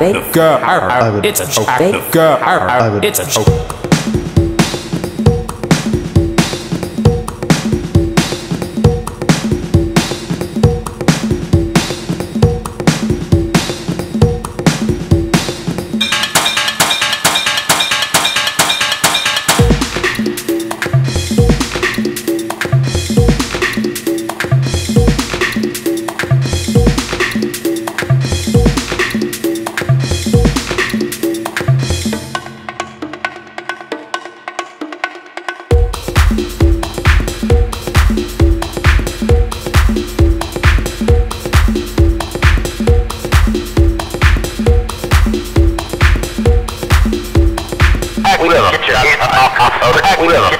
joke. It's a joke. It's a joke. Get your, get ahora, ah, una.